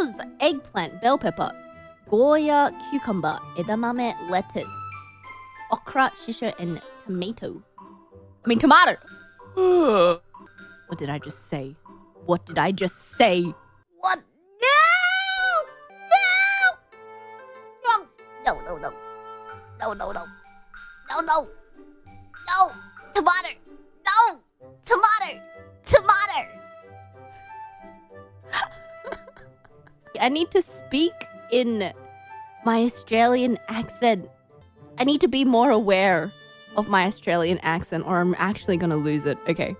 was eggplant, bell pepper, Goya, cucumber, edamame, lettuce, okra, shiso, and tomato. I mean, tomato. what did I just say? What did I just say? What? No! No! No! No! No! No! No! No! No! No! No! Tomato! No! Tomato! I need to speak in my Australian accent. I need to be more aware of my Australian accent or I'm actually gonna lose it. Okay.